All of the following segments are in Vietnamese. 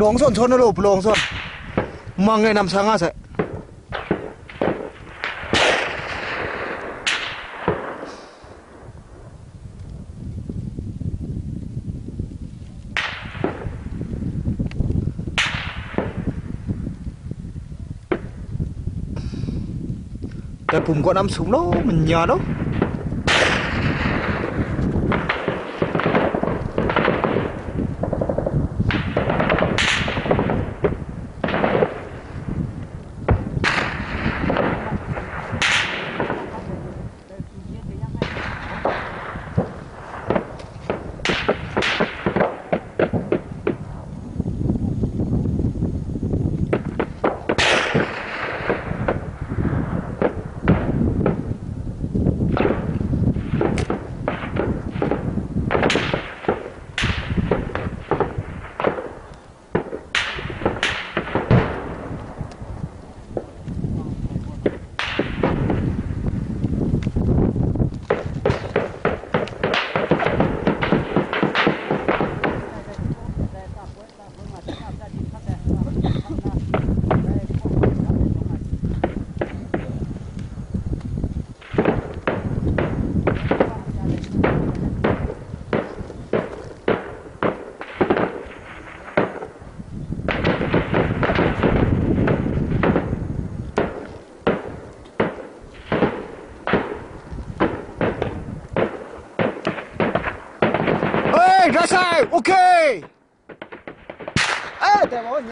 long son son lo long son mang ngai nam sanga saแต่ผมก็นำสูงแล้วมันยาแล้ว Ê,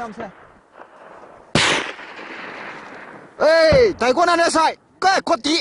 हमसे ए, ताइको नाने साई, क्या कुत्ती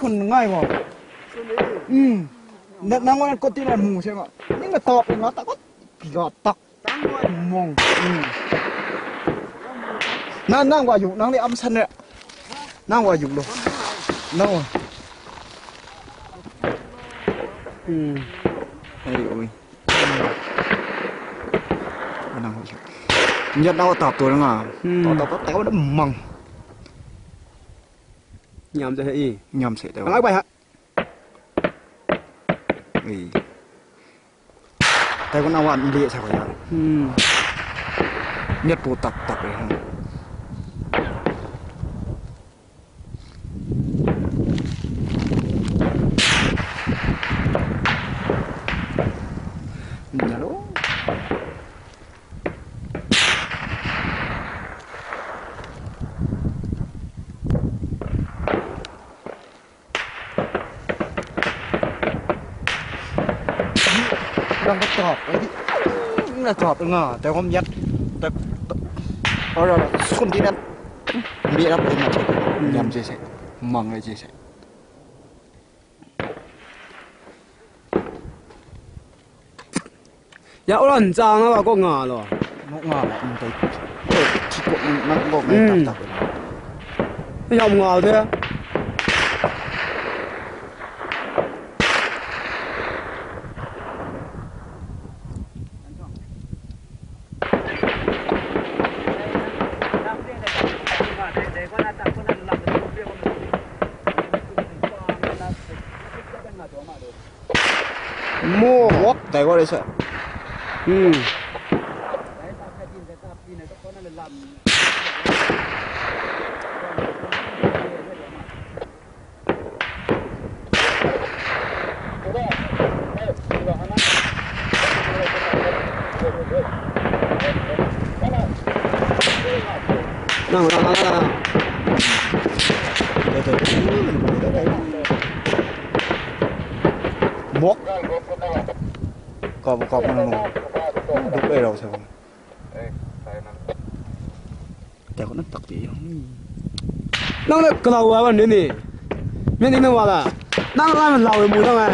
xuân ngay mà. Ừ. Nè, nang con con tí là mù xem ạ. Nhưng mà tọt thì nó ta có Gọt tọc Mông Ừ. Nang, nang qua dụng, nang đi âm sân đấy Nang qua dụng luôn. Nang qua Ừ. Ê ôi Nang qua dụng. Nhật đâu tọt tôi đó ngà Ừ. Tọt tọt tọt téo nó cho ý nhầm sẽ téo nói bài hả? Ừ Tay con nào ăn địa sao vậy ừ nhất bộ tập tập đấy không nhà chọp ấy là chọp ngờ tao không dắt tao rồi rồi không đi đắt. Đi đắt đi mà chạy. Ừ. Nhầm gì chạy. Mừng là gì chạy. Dạo lần trang nó vào có ngờ rồi. Nó ngờ là mình thấy. Nó cũng ngờ mình tập tập. Rồi dòng ngờ thế mua quốc tại qua đây sợ ừ nào nào nào nào Đây, đây. Đây, đây. Mốt 복합하는 놈 녹배라고 생각 대고는 딱비요 나는 그나고 와가 내니 면이는 와라 나는 나는 나왜 못하나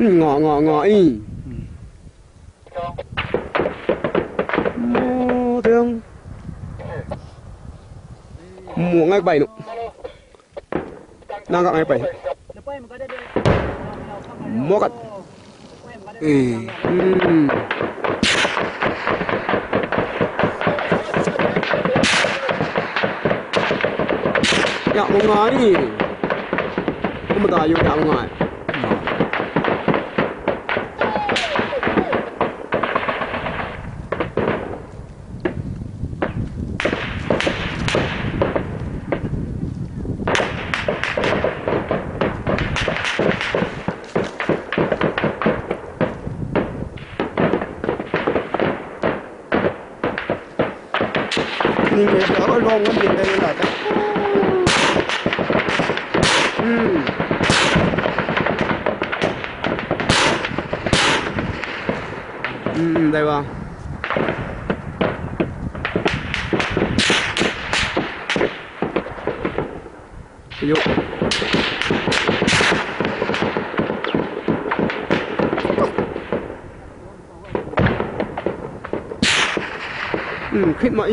ngọ ngọ ngọ y thương mùa ngay bảy nụ. Đang gặp ngay bảy. Mô cắt. Ừ. Ừ dạ một ngày không mà ta vô dạ nó có cái nhìn đây là cái ừ. Ừ đây vào Vô. Ừ, khít mọi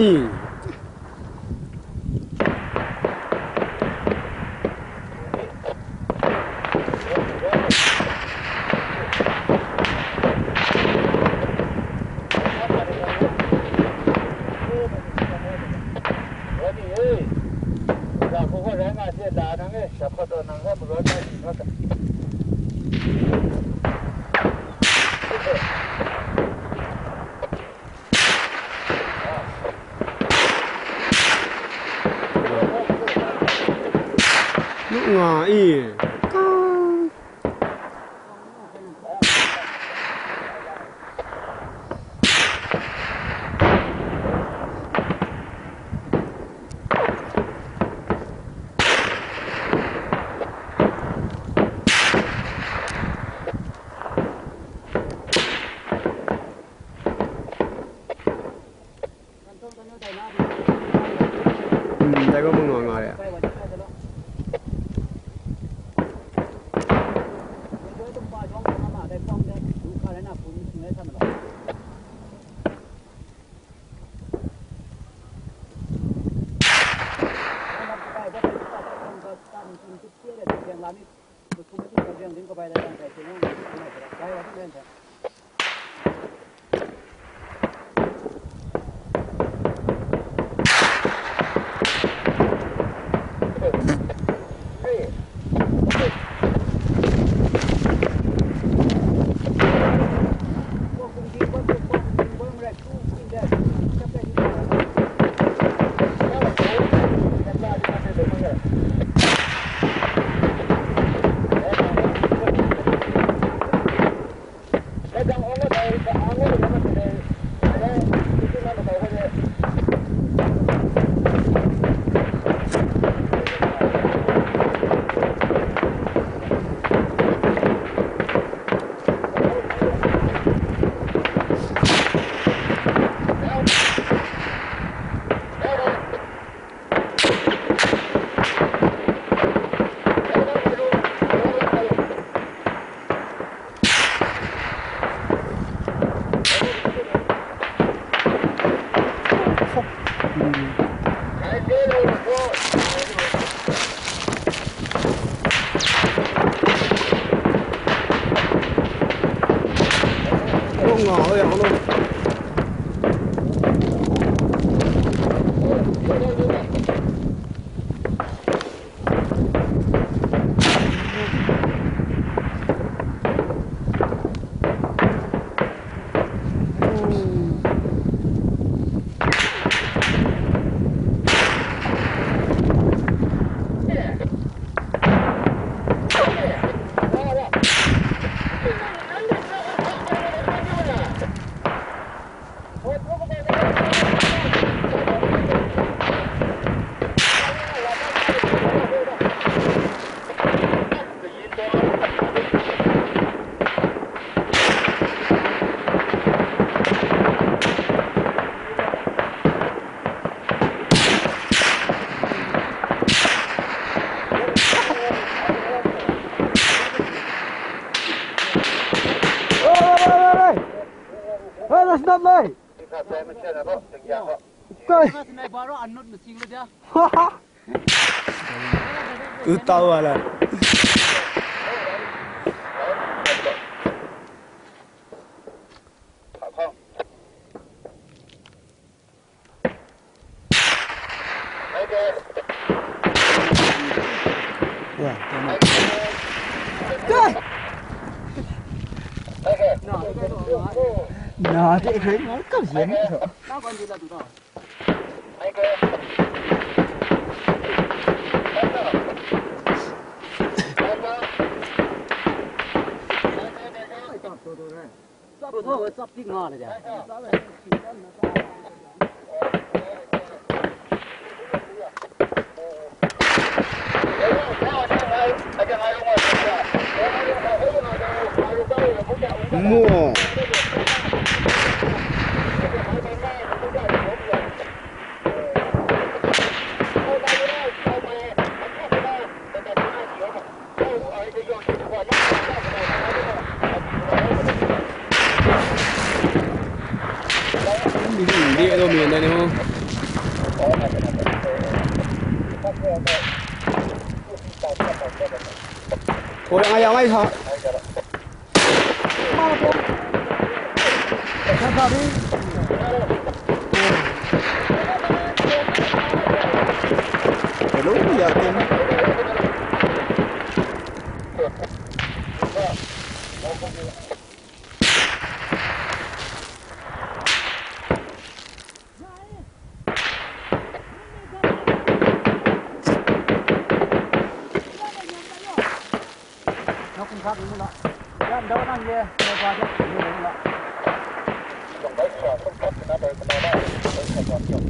mà y. Nước ngoài y. 那不중에서 들. Dagang ulo dahil sa amin. Vallahi. Utahu lah. 啊，这可以，够闲的。那关键在多少？那个。不错，我抓定啊了的。莫。Ủa ai ai ai hả? Sao sao đi. Phải khác đúng không ạ? Dạ, đâu đang nghe, nghe qua chứ, đúng không ạ? Tổng đấy là không có cái nào đấy, cái nào đấy, đấy là quan trọng.